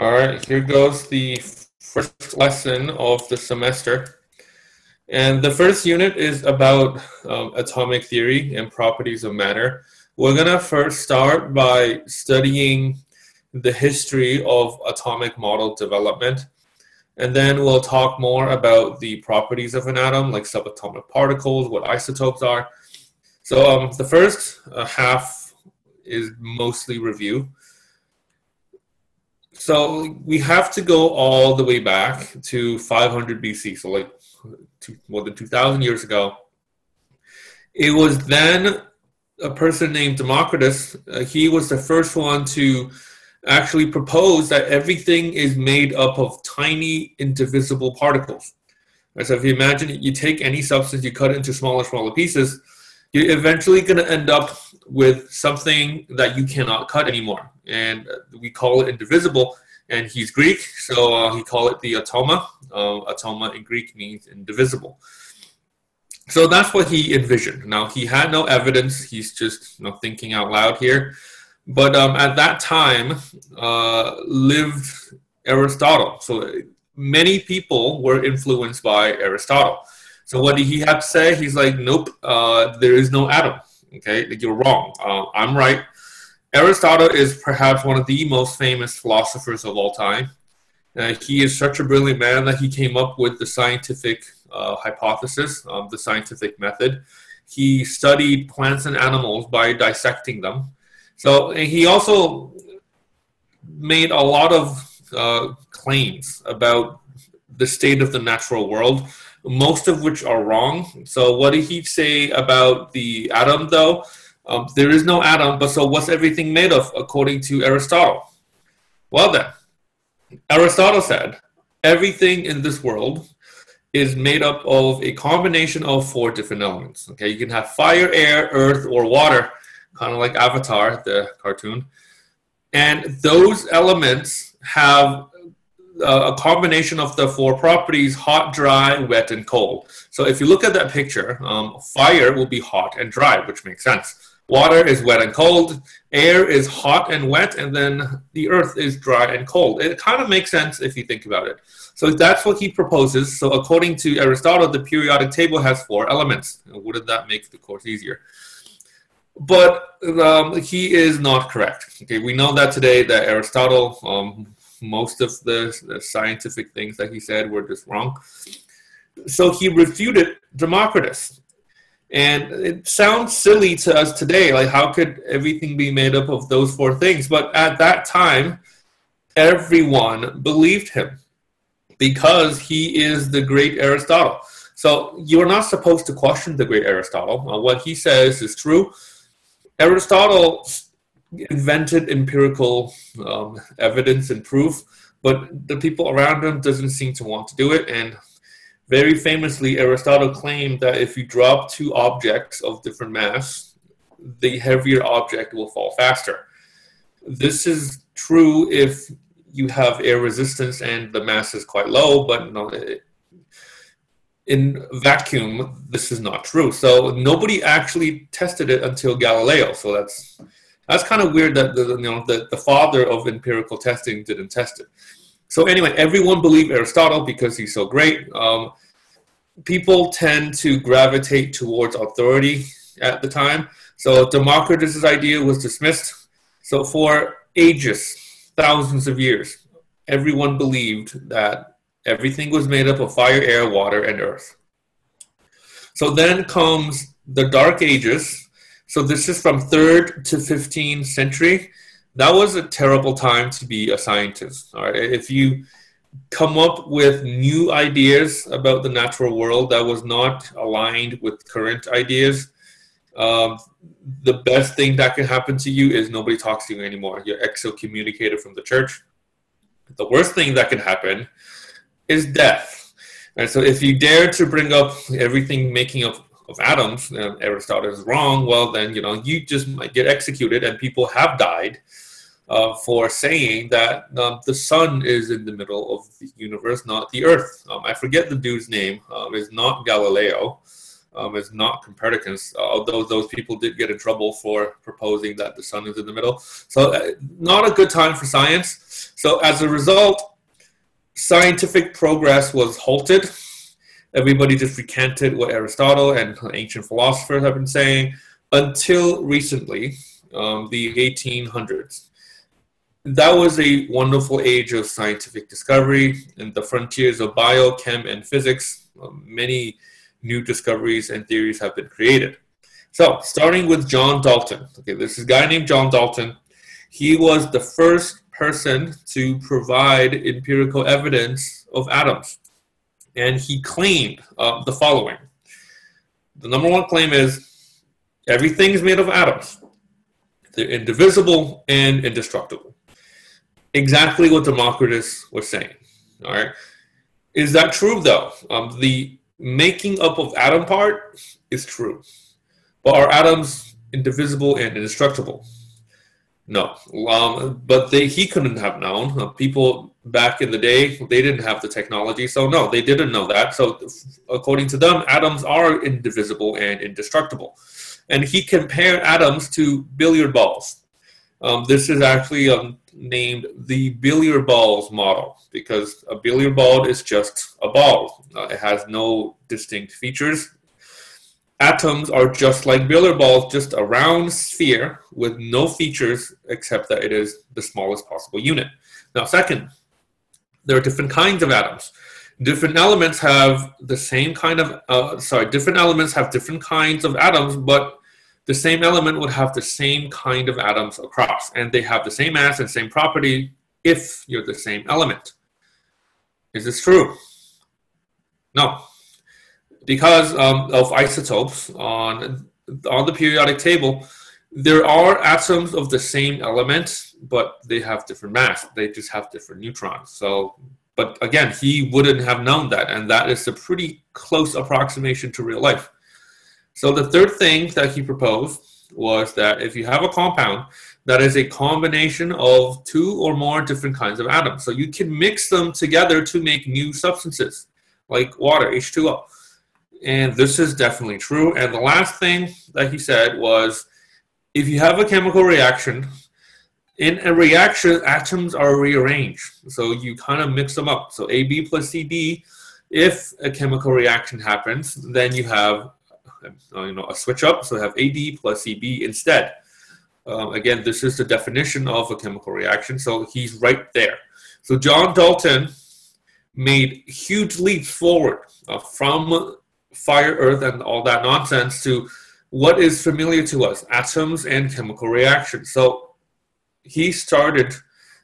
All right, here goes the first lesson of the semester. And the first unit is about um, atomic theory and properties of matter. We're going to first start by studying the history of atomic model development. And then we'll talk more about the properties of an atom, like subatomic particles, what isotopes are. So um, the first uh, half is mostly review. So we have to go all the way back to 500 BC, so like more than 2,000 years ago. It was then a person named Democritus. Uh, he was the first one to actually propose that everything is made up of tiny, indivisible particles. Right, so if you imagine you take any substance, you cut it into smaller, smaller pieces, you're eventually going to end up with something that you cannot cut anymore. And we call it indivisible. And he's Greek, so uh, he called it the atoma. Uh, atoma in Greek means indivisible. So that's what he envisioned. Now, he had no evidence. He's just you know, thinking out loud here. But um, at that time, uh, lived Aristotle. So many people were influenced by Aristotle. So what did he have to say? He's like, nope, uh, there is no atom. Okay, you're wrong. Uh, I'm right. Aristotle is perhaps one of the most famous philosophers of all time. Uh, he is such a brilliant man that he came up with the scientific uh, hypothesis, um, the scientific method. He studied plants and animals by dissecting them. So he also made a lot of uh, claims about the state of the natural world most of which are wrong. So, what did he say about the atom, though? Um, there is no atom, but so what's everything made of, according to Aristotle? Well, then, Aristotle said everything in this world is made up of a combination of four different elements. Okay, you can have fire, air, earth, or water, kind of like Avatar, the cartoon. And those elements have a combination of the four properties hot, dry, wet, and cold. So if you look at that picture, um, fire will be hot and dry, which makes sense. Water is wet and cold, air is hot and wet, and then the earth is dry and cold. It kind of makes sense if you think about it. So that's what he proposes. So according to Aristotle, the periodic table has four elements. Wouldn't that make the course easier? But um, he is not correct. Okay, we know that today that Aristotle um, most of the, the scientific things that he said were just wrong. So he refuted Democritus. And it sounds silly to us today. Like, how could everything be made up of those four things? But at that time, everyone believed him because he is the great Aristotle. So you're not supposed to question the great Aristotle. What he says is true. Aristotle invented empirical um, evidence and proof, but the people around him doesn't seem to want to do it. And very famously, Aristotle claimed that if you drop two objects of different mass, the heavier object will fall faster. This is true if you have air resistance and the mass is quite low, but no, in vacuum, this is not true. So nobody actually tested it until Galileo. So that's that's kind of weird that the, you know the, the father of empirical testing didn't test it. So anyway, everyone believed Aristotle because he's so great. Um, people tend to gravitate towards authority at the time. So Democritus' idea was dismissed. So for ages, thousands of years, everyone believed that everything was made up of fire, air, water, and earth. So then comes the Dark Ages, so this is from 3rd to 15th century. That was a terrible time to be a scientist. All right? If you come up with new ideas about the natural world that was not aligned with current ideas, um, the best thing that can happen to you is nobody talks to you anymore. You're excommunicated from the church. The worst thing that can happen is death. And so if you dare to bring up everything making up of atoms, and Aristotle is wrong, well, then you know you just might get executed, and people have died uh, for saying that um, the sun is in the middle of the universe, not the Earth. Um, I forget the dude's name. Um, it's not Galileo. um, is not Copernicus, although those people did get in trouble for proposing that the sun is in the middle. So, uh, not a good time for science. So, as a result, scientific progress was halted. Everybody just recanted what Aristotle and ancient philosophers have been saying until recently, um, the 1800s. That was a wonderful age of scientific discovery and the frontiers of biochem and physics. Um, many new discoveries and theories have been created. So, starting with John Dalton. Okay, this is a guy named John Dalton. He was the first person to provide empirical evidence of atoms. And he claimed uh, the following The number one claim is everything is made of atoms, they're indivisible and indestructible. Exactly what Democritus was saying. All right. Is that true, though? Um, the making up of atom part is true. But are atoms indivisible and indestructible? No. Um, but they, he couldn't have known. Uh, people back in the day, they didn't have the technology. So, no, they didn't know that. So, according to them, atoms are indivisible and indestructible. And he compared atoms to billiard balls. Um, this is actually um, named the billiard balls model because a billiard ball is just a ball. Uh, it has no distinct features. Atoms are just like billiard balls, just a round sphere with no features except that it is the smallest possible unit. Now, second, there are different kinds of atoms. Different elements have the same kind of, uh, sorry, different elements have different kinds of atoms, but the same element would have the same kind of atoms across, and they have the same mass and same property if you're the same element. Is this true? No. Because um, of isotopes on, on the periodic table, there are atoms of the same element, but they have different mass. They just have different neutrons. So, but again, he wouldn't have known that, and that is a pretty close approximation to real life. So the third thing that he proposed was that if you have a compound that is a combination of two or more different kinds of atoms, so you can mix them together to make new substances like water, H2O. And this is definitely true. And the last thing that he said was if you have a chemical reaction, in a reaction, atoms are rearranged. So you kind of mix them up. So AB plus CD, if a chemical reaction happens, then you have uh, you know, a switch up, so have AD plus EB instead. Um, again, this is the definition of a chemical reaction, so he's right there. So John Dalton made huge leaps forward uh, from fire, earth, and all that nonsense to what is familiar to us, atoms and chemical reactions. So he started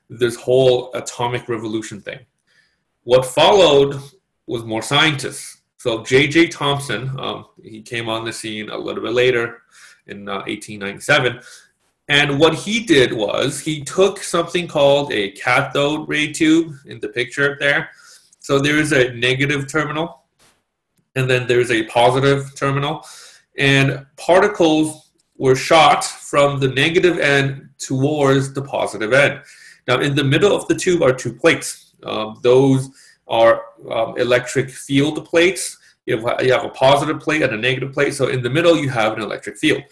this whole atomic revolution thing. What followed was more scientists. So J.J. Thomson, um, he came on the scene a little bit later in uh, 1897. And what he did was he took something called a cathode ray tube in the picture there. So there is a negative terminal, and then there's a positive terminal. And particles were shot from the negative end towards the positive end. Now, in the middle of the tube are two plates. Um, those are um, electric field plates. You have, you have a positive plate and a negative plate. So in the middle, you have an electric field.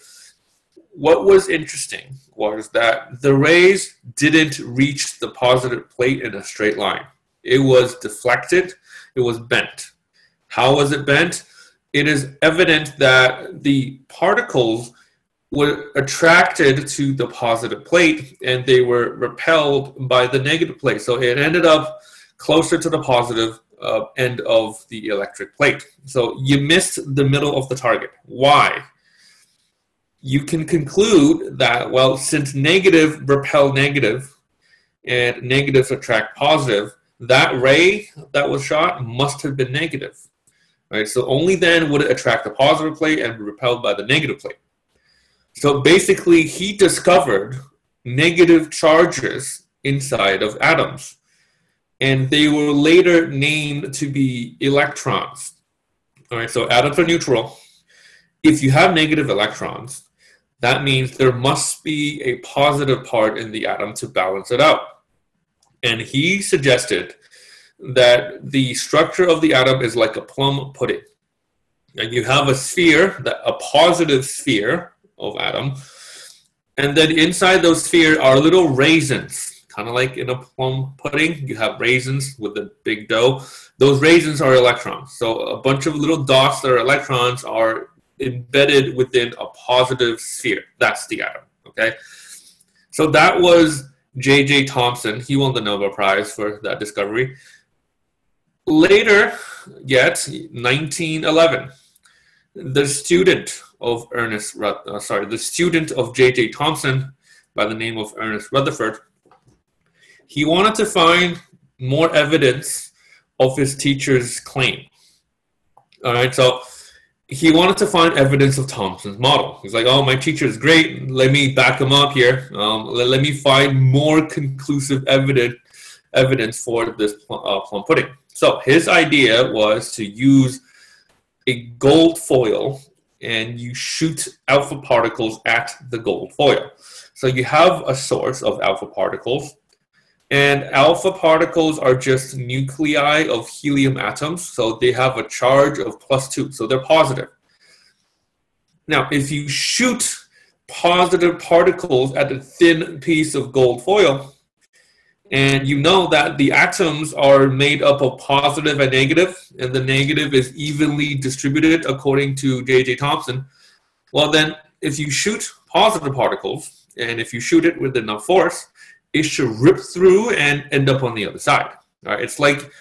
What was interesting was that the rays didn't reach the positive plate in a straight line. It was deflected, it was bent. How was it bent? It is evident that the particles were attracted to the positive plate and they were repelled by the negative plate. So it ended up closer to the positive uh, end of the electric plate. So you missed the middle of the target. Why? You can conclude that, well, since negative repel negative and negatives attract positive, that ray that was shot must have been negative. Right? So only then would it attract the positive plate and be repelled by the negative plate. So basically, he discovered negative charges inside of atoms and they were later named to be electrons. All right, so atoms are neutral. If you have negative electrons, that means there must be a positive part in the atom to balance it out. And he suggested that the structure of the atom is like a plum pudding. and you have a sphere, that, a positive sphere of atom, and then inside those spheres are little raisins, kind of like in a plum pudding. You have raisins with the big dough. Those raisins are electrons. So a bunch of little dots that are electrons are embedded within a positive sphere. That's the atom. Okay. So that was J.J. Thomson. He won the Nobel Prize for that discovery. Later, yet, 1911, the student of Ernest, uh, sorry, the student of J.J. Thomson by the name of Ernest Rutherford, he wanted to find more evidence of his teacher's claim. All right, so he wanted to find evidence of Thomson's model. He's like, "Oh, my teacher is great. Let me back him up here. Um, let, let, me find more conclusive evidence evidence for this uh, plum pudding." So his idea was to use a gold foil and you shoot alpha particles at the gold foil. So you have a source of alpha particles, and alpha particles are just nuclei of helium atoms, so they have a charge of plus two, so they're positive. Now, if you shoot positive particles at a thin piece of gold foil, and you know that the atoms are made up of positive and negative, and the negative is evenly distributed according to J.J. Thomson. Well, then, if you shoot positive particles, and if you shoot it with enough force, it should rip through and end up on the other side. It's like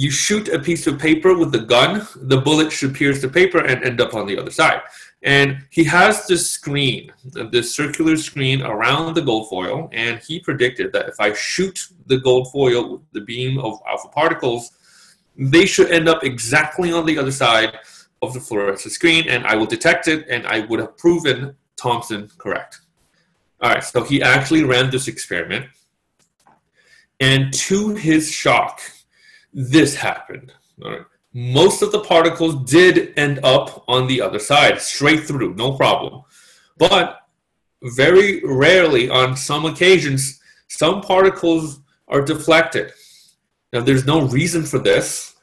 you shoot a piece of paper with the gun, the bullet should pierce the paper and end up on the other side. And he has this screen, this circular screen around the gold foil, and he predicted that if I shoot the gold foil with the beam of alpha particles, they should end up exactly on the other side of the fluorescent screen, and I will detect it, and I would have proven Thomson correct. All right, so he actually ran this experiment, and to his shock, this happened. All right most of the particles did end up on the other side, straight through, no problem. But very rarely, on some occasions, some particles are deflected. Now, there's no reason for this.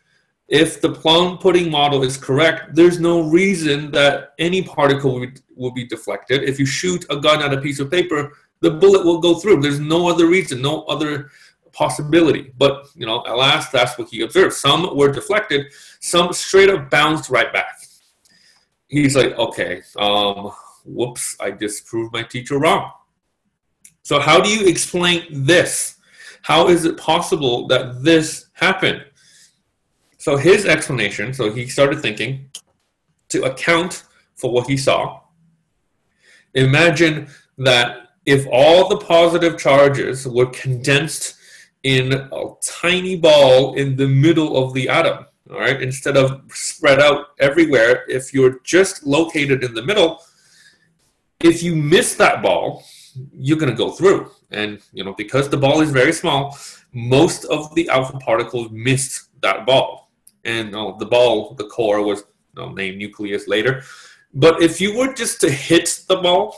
If the plum pudding model is correct, there's no reason that any particle will be, will be deflected. If you shoot a gun at a piece of paper, the bullet will go through. There's no other reason, no other possibility. But, you know, alas, that's what he observed. Some were deflected, some straight up bounced right back. He's like, okay, um, whoops, I disproved my teacher wrong. So, how do you explain this? How is it possible that this happened? So, his explanation so he started thinking to account for what he saw. Imagine that if all the positive charges were condensed in a tiny ball in the middle of the atom. All right, instead of spread out everywhere, if you're just located in the middle, if you miss that ball, you're going to go through. And you know, because the ball is very small, most of the alpha particles missed that ball. And the ball, the core, was named nucleus later. But if you were just to hit the ball,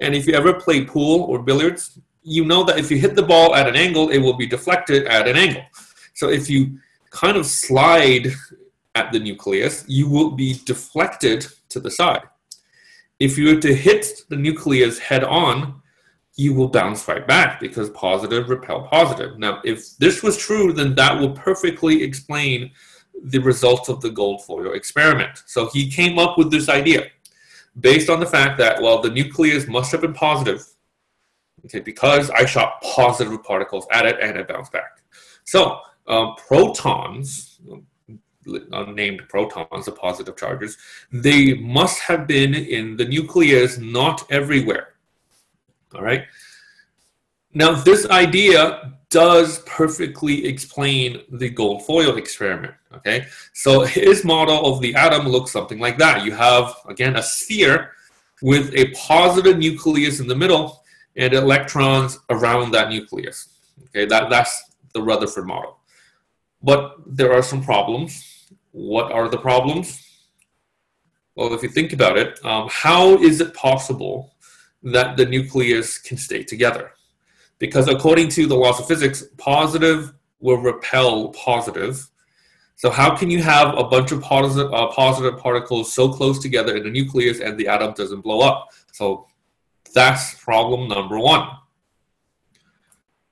and if you ever play pool or billiards, you know that if you hit the ball at an angle, it will be deflected at an angle. So if you kind of slide at the nucleus, you will be deflected to the side. If you were to hit the nucleus head on, you will bounce right back because positive repel positive. Now, if this was true, then that will perfectly explain the results of the gold foil experiment. So he came up with this idea based on the fact that, well, the nucleus must have been positive okay, because I shot positive particles at it and it bounced back. So um, protons, unnamed protons, the positive charges, they must have been in the nucleus, not everywhere. All right. Now, this idea does perfectly explain the gold foil experiment. Okay, so his model of the atom looks something like that. You have again a sphere with a positive nucleus in the middle and electrons around that nucleus. Okay, that, that's the Rutherford model. But there are some problems. What are the problems? Well, if you think about it, um, how is it possible that the nucleus can stay together? Because according to the laws of physics, positive will repel positive. So how can you have a bunch of positive, uh, positive particles so close together in the nucleus and the atom doesn't blow up? So that's problem number one.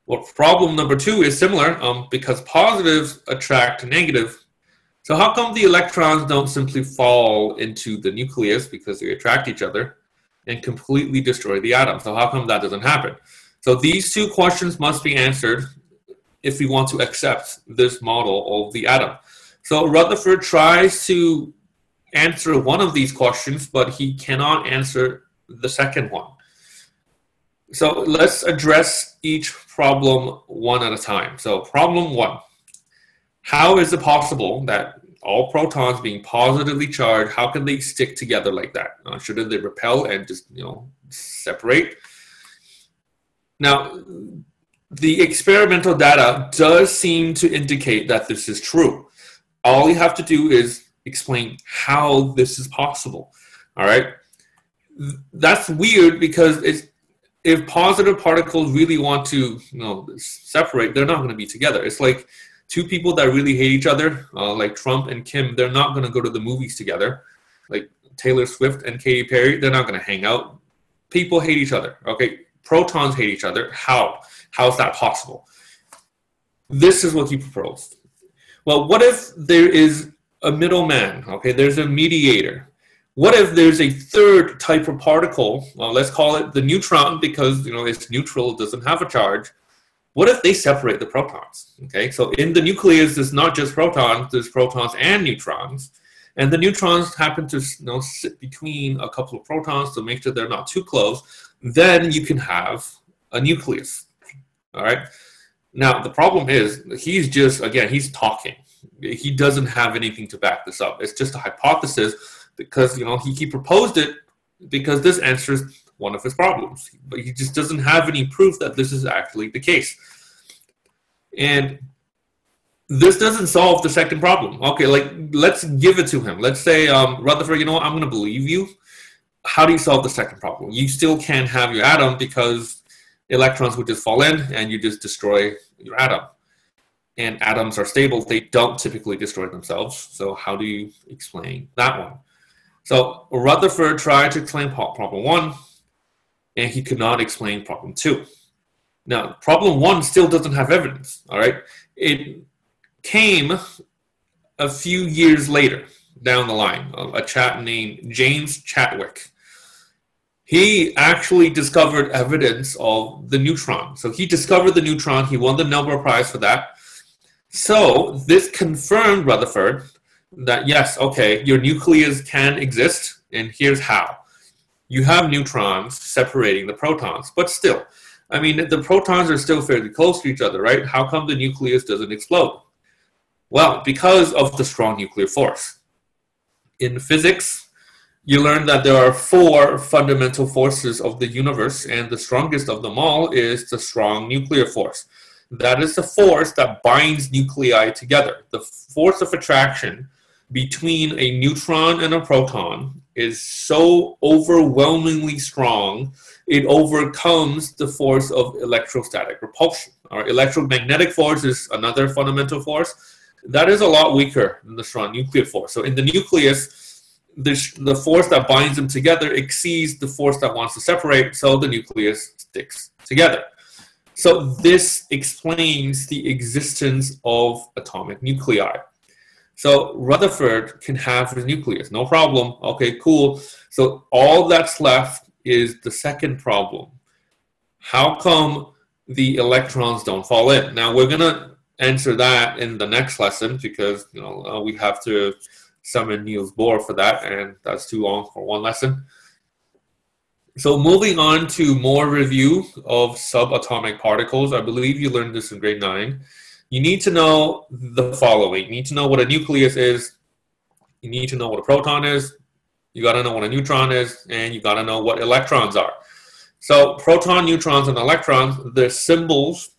Well, problem number two is similar um, because positives attract negative. So how come the electrons don't simply fall into the nucleus because they attract each other and completely destroy the atom? So how come that doesn't happen? So these two questions must be answered if we want to accept this model of the atom. So Rutherford tries to answer one of these questions, but he cannot answer the second one. So let's address each problem one at a time. So problem one, how is it possible that all protons being positively charged, how can they stick together like that? Uh, shouldn't they repel and just, you know, separate? Now, the experimental data does seem to indicate that this is true. All you have to do is explain how this is possible. All right. That's weird because it's if positive particles really want to you know separate, they're not going to be together. It's like two people that really hate each other, uh, like Trump and Kim. They're not going to go to the movies together. Like Taylor Swift and Katy Perry, they're not going to hang out. People hate each other. Okay, protons hate each other. How? How is that possible? This is what he proposed. Well, what if there is a middleman? Okay, there's a mediator what if there's a third type of particle? Well, let's call it the neutron because you know it's neutral, doesn't have a charge. What if they separate the protons? Okay, so in the nucleus, there's not just protons, there's protons and neutrons. And the neutrons happen to you know, sit between a couple of protons to make sure they're not too close. Then you can have a nucleus. All right. Now, the problem is he's just, again, he's talking. He doesn't have anything to back this up. It's just a hypothesis because you know he, he proposed it because this answers one of his problems. But he just doesn't have any proof that this is actually the case. And this doesn't solve the second problem. Okay like let's give it to him. Let's say um, rutherford you know what? I'm going to believe you. How do you solve the second problem? You still can't have your atom because electrons would just fall in and you just destroy your atom. And atoms are stable. They don't typically destroy themselves. So how do you explain that one so Rutherford tried to claim problem one, and he could not explain problem two. Now, problem one still doesn't have evidence, all right? It came a few years later down the line, a chap named James Chadwick. He actually discovered evidence of the neutron. So he discovered the neutron, he won the Nobel Prize for that. So this confirmed Rutherford that yes, okay, your nucleus can exist, and here's how. You have neutrons separating the protons, but still, I mean, the protons are still fairly close to each other, right? How come the nucleus doesn't explode? Well, because of the strong nuclear force. In physics, you learn that there are four fundamental forces of the universe, and the strongest of them all is the strong nuclear force. That is the force that binds nuclei together. The force of attraction between a neutron and a proton is so overwhelmingly strong, it overcomes the force of electrostatic repulsion. Our electromagnetic force is another fundamental force. That is a lot weaker than the strong nuclear force. So in the nucleus, the, the force that binds them together exceeds the force that wants to separate, so the nucleus sticks together. So this explains the existence of atomic nuclei. So Rutherford can have the nucleus, no problem. Okay, cool. So all that's left is the second problem. How come the electrons don't fall in? Now we're gonna answer that in the next lesson because you know uh, we have to summon Niels Bohr for that, and that's too long for one lesson. So moving on to more review of subatomic particles. I believe you learned this in grade nine you need to know the following. You need to know what a nucleus is. You need to know what a proton is. You got to know what a neutron is, and you got to know what electrons are. So proton, neutrons, and electrons, they're symbols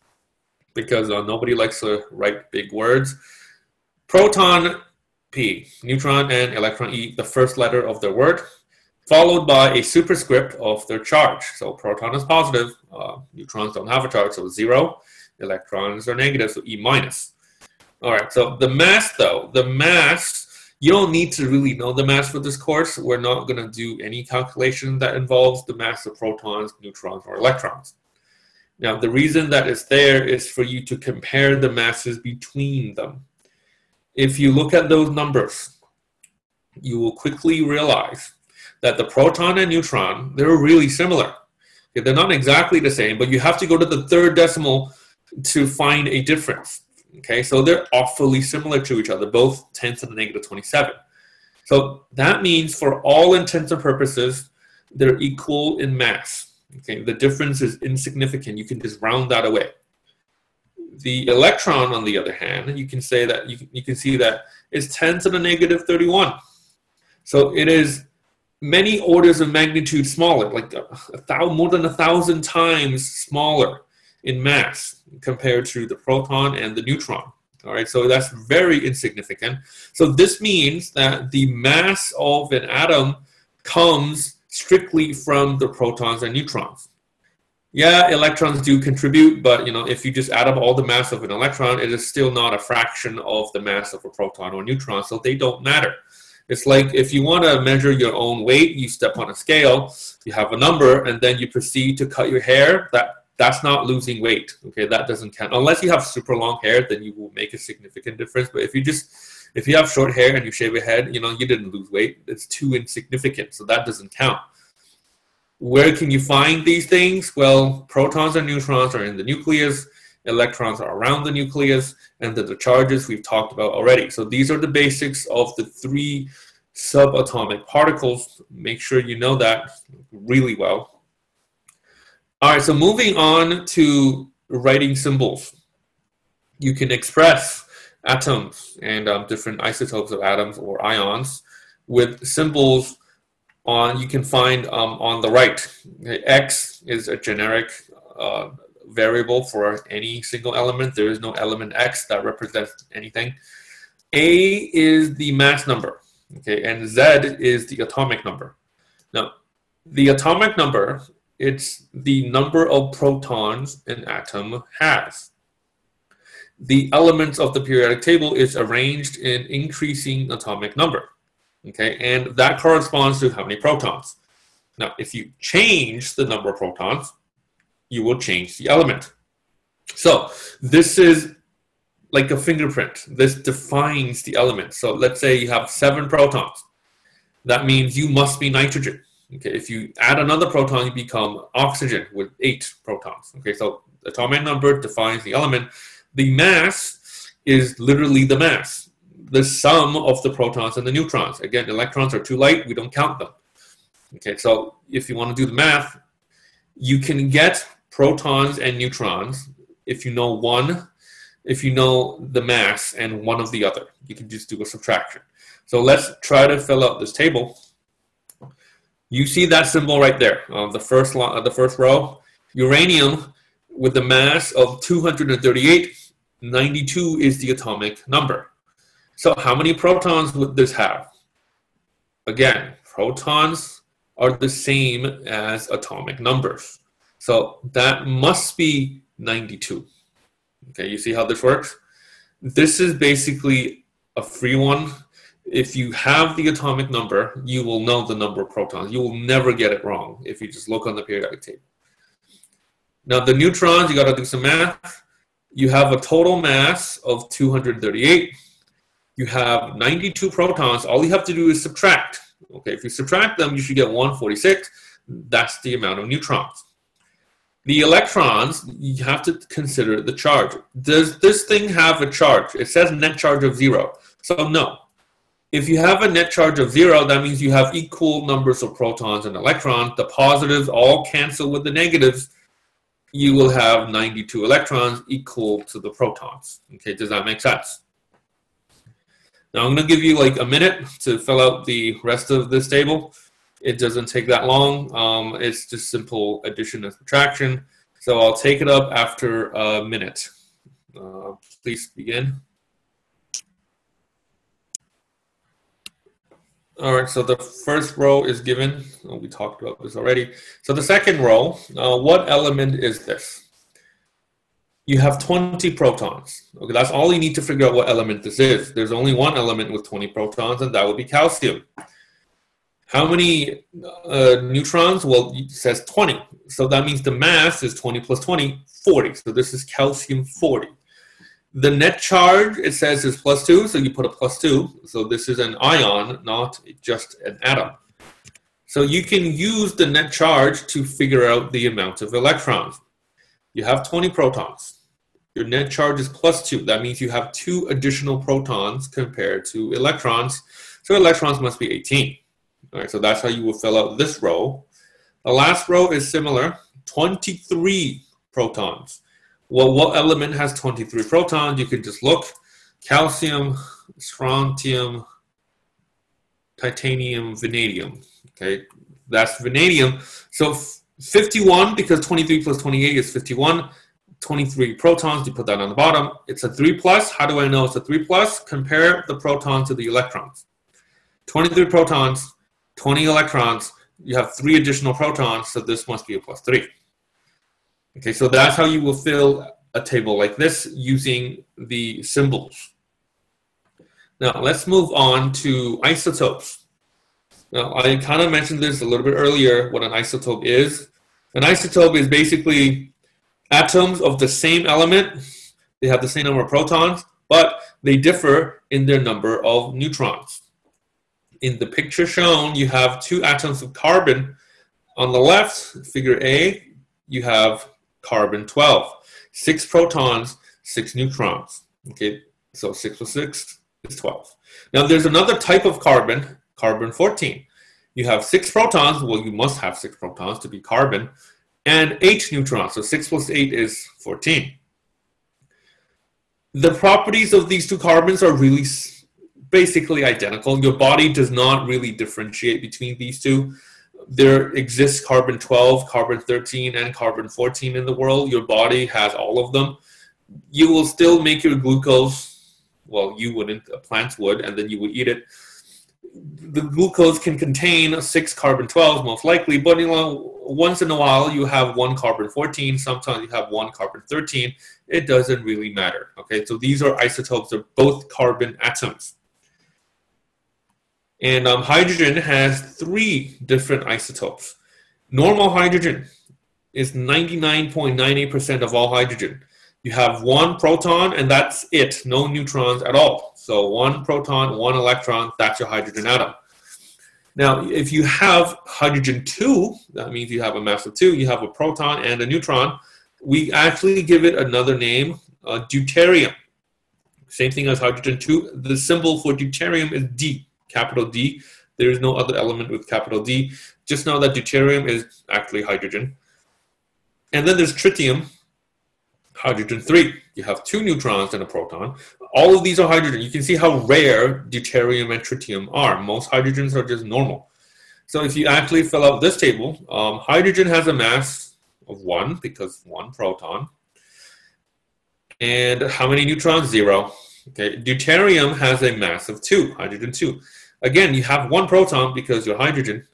because uh, nobody likes to write big words. Proton, P, neutron, and electron, E, the first letter of their word, followed by a superscript of their charge. So proton is positive, uh, neutrons don't have a charge, so zero electrons are negative, so E minus. All right, so the mass though, the mass, you don't need to really know the mass for this course. We're not going to do any calculation that involves the mass of protons, neutrons, or electrons. Now, the reason that it's there is for you to compare the masses between them. If you look at those numbers, you will quickly realize that the proton and neutron, they're really similar. They're not exactly the same, but you have to go to the third decimal to find a difference. Okay, so they're awfully similar to each other, both 10 to the negative 27. So that means for all intents and purposes, they're equal in mass. Okay, the difference is insignificant. You can just round that away. The electron, on the other hand, you can say that you can, you can see that is 10 to the negative 31. So it is many orders of magnitude smaller, like a, a thousand, more than a thousand times smaller in mass compared to the proton and the neutron. All right, so that's very insignificant. So this means that the mass of an atom comes strictly from the protons and neutrons. Yeah, electrons do contribute, but you know, if you just add up all the mass of an electron, it is still not a fraction of the mass of a proton or neutron, so they don't matter. It's like if you want to measure your own weight, you step on a scale, you have a number, and then you proceed to cut your hair. That that's not losing weight. Okay, that doesn't count. Unless you have super long hair, then you will make a significant difference. But if you just if you have short hair and you shave your head, you know, you didn't lose weight. It's too insignificant, so that doesn't count. Where can you find these things? Well, protons and neutrons are in the nucleus, electrons are around the nucleus, and the, the charges we've talked about already. So these are the basics of the three subatomic particles. Make sure you know that really well. All right, so moving on to writing symbols. You can express atoms and um, different isotopes of atoms or ions with symbols on you can find um, on the right. X is a generic uh, variable for any single element. There is no element X that represents anything. A is the mass number, okay, and Z is the atomic number. Now, the atomic number, it's the number of protons an atom has the elements of the periodic table is arranged in increasing atomic number. Okay, and that corresponds to how many protons. Now, if you change the number of protons, you will change the element. So this is like a fingerprint. This defines the element. So let's say you have seven protons. That means you must be nitrogen. Okay, if you add another proton, you become oxygen with eight protons. Okay, so atomic number defines the element the mass is literally the mass, the sum of the protons and the neutrons. Again, electrons are too light, we don't count them. Okay, so if you want to do the math, you can get protons and neutrons if you know one, if you know the mass and one of the other. You can just do a subtraction. So let's try to fill out this table. You see that symbol right there, uh, the first uh, the first row. Uranium with the mass of 238, 92 is the atomic number. So how many protons would this have? Again, protons are the same as atomic numbers. So that must be 92. Okay, you see how this works? This is basically a free one. If you have the atomic number, you will know the number of protons. You will never get it wrong if you just look on the periodic table. Now the neutrons, you got to do some math. You have a total mass of 238. You have 92 protons. All you have to do is subtract. Okay, if you subtract them, you should get 146. That's the amount of neutrons. The electrons, you have to consider the charge. Does this thing have a charge? It says net charge of zero. So no. If you have a net charge of zero, that means you have equal numbers of protons and electrons. The positives all cancel with the negatives you will have 92 electrons equal to the protons. Okay, does that make sense? Now I'm going to give you like a minute to fill out the rest of this table. It doesn't take that long. Um, it's just simple addition and subtraction. So I'll take it up after a minute. Uh, please begin. All right, so the first row is given. Oh, we talked about this already. So the second row, uh, what element is this? you have 20 protons. Okay, that's all you need to figure out what element this is. There's only one element with 20 protons, and that would be calcium. How many uh, neutrons? Well, it says 20. So that means the mass is 20 plus 20, 40. So this is calcium 40. The net charge, it says, is plus 2, so you put a plus 2. So this is an ion, not just an atom. So you can use the net charge to figure out the amount of electrons. You have 20 protons your net charge is plus two. That means you have two additional protons compared to electrons. So electrons must be 18. All right, so that's how you will fill out this row. The last row is similar, 23 protons. Well, what element has 23 protons? You can just look, calcium, strontium, titanium, vanadium. Okay, that's vanadium. So 51, because 23 plus 28 is 51. 23 protons, you put that on the bottom. It's a 3 plus. How do I know it's a 3 plus? Compare the protons to the electrons. 23 protons, 20 electrons. You have three additional protons, so this must be a plus 3. Okay, so that's how you will fill a table like this using the symbols. Now, let's move on to isotopes. Now, I kind of mentioned this a little bit earlier, what an isotope is. An isotope is basically atoms of the same element, they have the same number of protons, but they differ in their number of neutrons. In the picture shown, you have two atoms of carbon. On the left, figure A, you have carbon 12. Six protons, six neutrons. Okay, so 6 plus 6 is 12. Now there's another type of carbon, carbon 14. You have six protons, well, you must have six protons to be carbon, and 8 neutrons. So 6 plus 8 is 14. The properties of these two carbons are really basically identical. Your body does not really differentiate between these two. There exists carbon 12, carbon 13, and carbon 14 in the world. Your body has all of them. You will still make your glucose. Well, you wouldn't, uh, plants would, and then you would eat it the glucose can contain six carbon 12 most likely, but you know, once in a while you have one carbon 14, sometimes you have one carbon 13. It doesn't really matter. Okay, so these are isotopes, they're both carbon atoms. And um, hydrogen has three different isotopes. Normal hydrogen is 99.98% of all hydrogen. You have one proton, and that's it, no neutrons at all. So one proton, one electron, that's your hydrogen atom. Now, if you have hydrogen 2, that means you have a mass of 2, you have a proton and a neutron, we actually give it another name, uh, deuterium. Same thing as hydrogen 2. The symbol for deuterium is D, capital D. There is no other element with capital D. Just know that deuterium is actually hydrogen. And then there's tritium, hydrogen 3. You have two neutrons and a proton. All of these are hydrogen. You can see how rare deuterium and tritium are. Most hydrogens are just normal. So if you actually fill out this table, um, hydrogen has a mass of 1 because 1 proton. And how many neutrons? Zero. Okay, deuterium has a mass of 2, hydrogen 2. Again, you have one proton because you're hydrogen.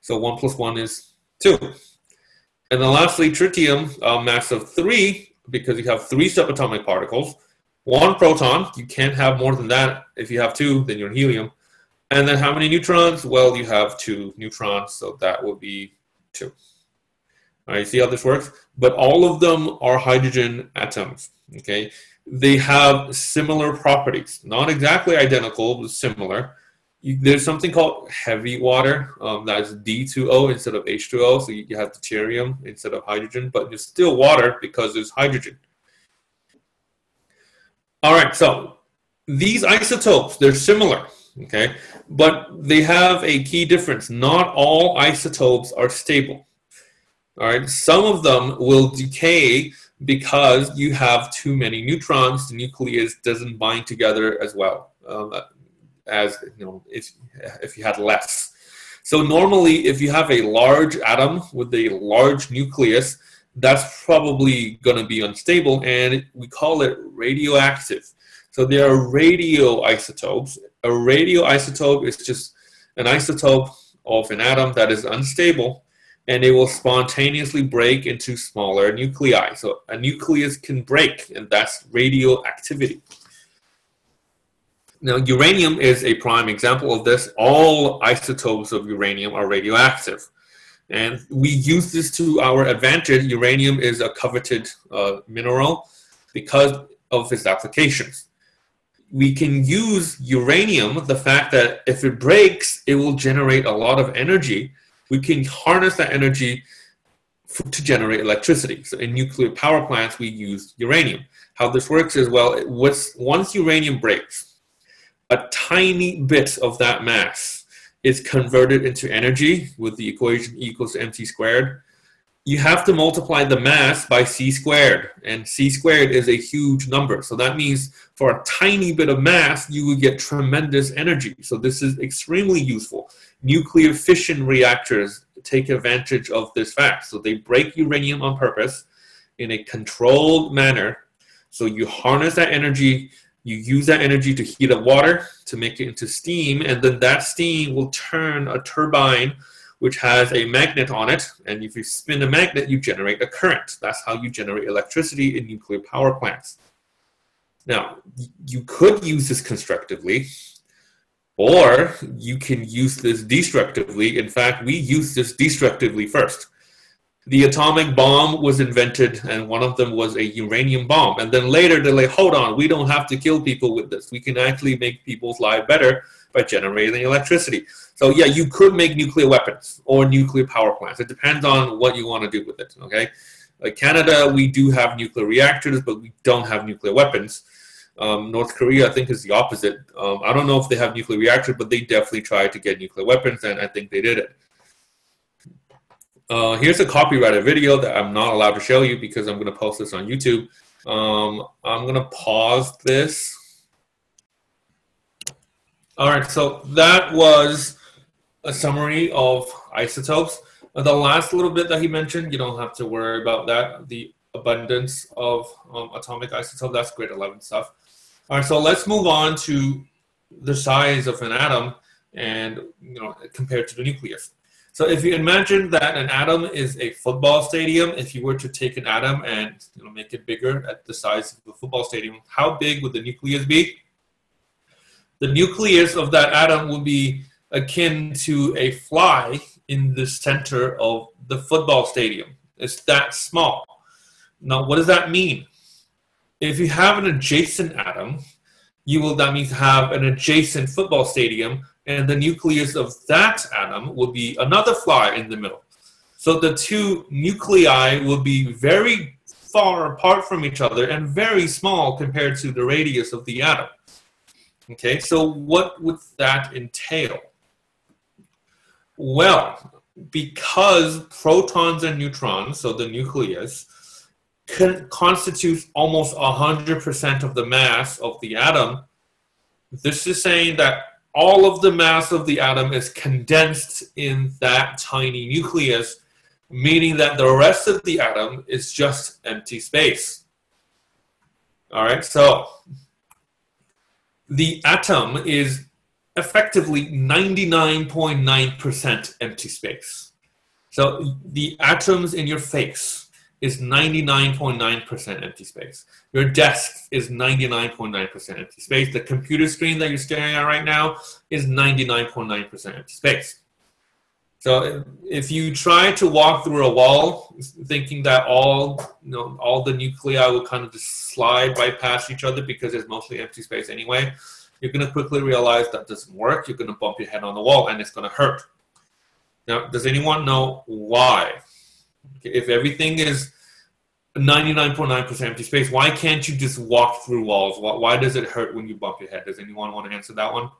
So 1 plus 1 is 2. And then lastly, tritium, uh, mass of 3, because you have three subatomic particles, one proton. You can't have more than that. If you have two, then you're in helium. And then how many neutrons? Well, you have two neutrons, so that would be two. All right, see how this works? But all of them are hydrogen atoms, okay? They have similar properties, not exactly identical, but similar there's something called heavy water um, that's D2O instead of H2O. So you, you have deuterium instead of hydrogen, but it's still water because there's hydrogen. All right, so these isotopes, they're similar, okay? But they have a key difference. Not all isotopes are stable. All right, some of them will decay because you have too many neutrons. The nucleus doesn't bind together as well. Um, as you know if if you had less. So normally, if you have a large atom with a large nucleus, that's probably going to be unstable, and we call it radioactive. So there are radioisotopes. A radioisotope is just an isotope of an atom that is unstable. and it will spontaneously break into smaller nuclei. So a nucleus can break, and that's radioactivity. Now, uranium is a prime example of this. All isotopes of uranium are radioactive. And we use this to our advantage. Uranium is a coveted uh, mineral because of its applications. We can use uranium, the fact that if it breaks, it will generate a lot of energy. We can harness that energy to generate electricity. So in nuclear power plants, we use uranium. How this works is well, once uranium breaks, a tiny bit of that mass is converted into energy with the equation E equals mc squared. You have to multiply the mass by c squared, and c squared is a huge number. So that means for a tiny bit of mass, you would get tremendous energy. So this is extremely useful. Nuclear fission reactors take advantage of this fact. So they break uranium on purpose in a controlled manner. So you harness that energy you use that energy to heat up water to make it into steam, and then that steam will turn a turbine which has a magnet on it. And if you spin a magnet, you generate a current. That's how you generate electricity in nuclear power plants. Now, you could use this constructively, or you can use this destructively. In fact, we use this destructively first the atomic bomb was invented and one of them was a uranium bomb. And then later they're like hold on we don't have to kill people with this. We can actually make people's life better by generating electricity. So yeah you could make nuclear weapons or nuclear power plants. It depends on what you want to do with it okay? Like canada we do have nuclear reactors but we don't have nuclear weapons. Um, north korea i think is the opposite. Um, i don't know if they have nuclear reactors but they definitely tried to get nuclear weapons and i think they did it uh, here's a copyrighted video that I'm not allowed to show you because I'm going to post this on YouTube. Um, I'm going to pause this. All right, so that was a summary of isotopes. Uh, the last little bit that he mentioned, you don't have to worry about that. The abundance of um, atomic isotope, that's grade 11 stuff. All right, so let's move on to the size of an atom and, you know, compared to the nucleus. So if you imagine that an atom is a football stadium, if you were to take an atom and you know, make it bigger at the size of a football stadium, how big would the nucleus be? The nucleus of that atom would be akin to a fly in the center of the football stadium. It's that small. Now, what does that mean? If you have an adjacent atom, you will that means have an adjacent football stadium and the nucleus of that atom will be another fly in the middle. So the two nuclei will be very far apart from each other and very small compared to the radius of the atom. Okay, so what would that entail? Well, because protons and neutrons, so the nucleus, can constitute almost 100% of the mass of the atom, this is saying that all of the mass of the atom is condensed in that tiny nucleus, meaning that the rest of the atom is just empty space. All right, so the atom is effectively 99.9% empty space. So the atoms in your face is 99.9% empty space. Your desk is 99.9% empty space. The computer screen that you're staring at right now is 99.9% empty space. So if you try to walk through a wall thinking that all you know all the nuclei will kind of just slide right past each other because there's mostly empty space anyway, you're going to quickly realize that doesn't work. You're going to bump your head on the wall and it's going to hurt. Now, does anyone know why? If everything is 99.9% empty space, why can't you just walk through walls? Why, why does it hurt when you bump your head? Does anyone want to answer that one?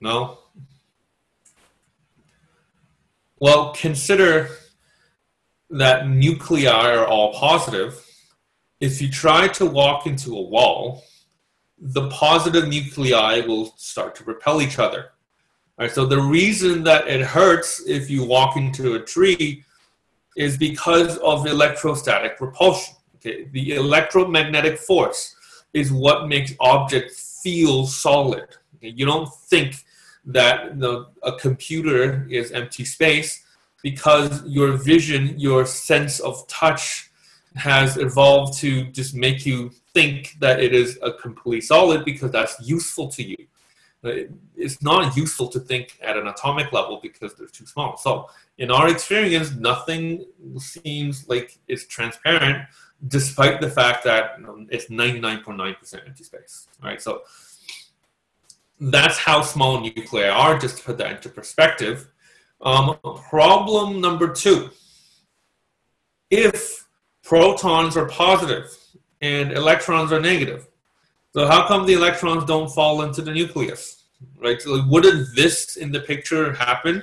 No? Well, consider that nuclei are all positive. If you try to walk into a wall, the positive nuclei will start to repel each other. So the reason that it hurts if you walk into a tree is because of electrostatic repulsion. Okay, the electromagnetic force is what makes objects feel solid. Okay? You don't think that the, a computer is empty space because your vision, your sense of touch has evolved to just make you think that it is a complete solid because that's useful to you. It's not useful to think at an atomic level because they're too small. So, in our experience, nothing seems like it's transparent, despite the fact that it's 99.9% empty space. Right. So, that's how small nuclei are, just to put that into perspective. Um, problem number two if protons are positive and electrons are negative, so how come the electrons don't fall into the nucleus? Right? So wouldn't this in the picture happen?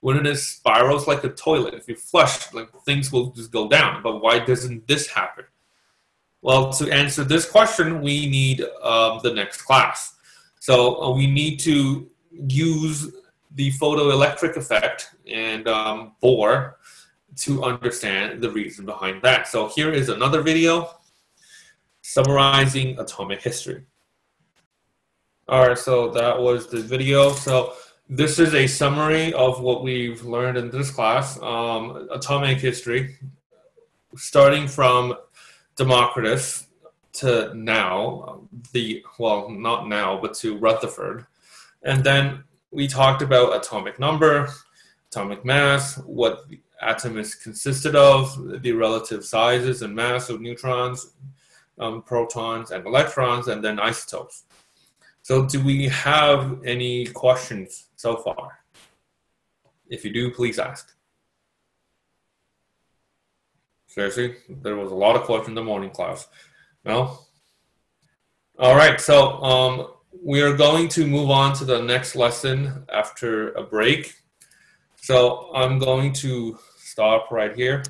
Wouldn't it spirals like a toilet? If you flush, like things will just go down. But why doesn't this happen? Well, to answer this question, we need um, the next class. So uh, we need to use the photoelectric effect and um, Bohr to understand the reason behind that. So here is another video summarizing atomic history. All right, so that was the video. So this is a summary of what we've learned in this class, um, atomic history, starting from Democritus to now, the well, not now, but to Rutherford, and then we talked about atomic number, atomic mass, what the atom is consisted of, the relative sizes and mass of neutrons, um, protons, and electrons, and then isotopes. So, do we have any questions so far? If you do, please ask. Seriously, there was a lot of questions in the morning class. No? All right, so um, we are going to move on to the next lesson after a break. So I'm going to stop right here.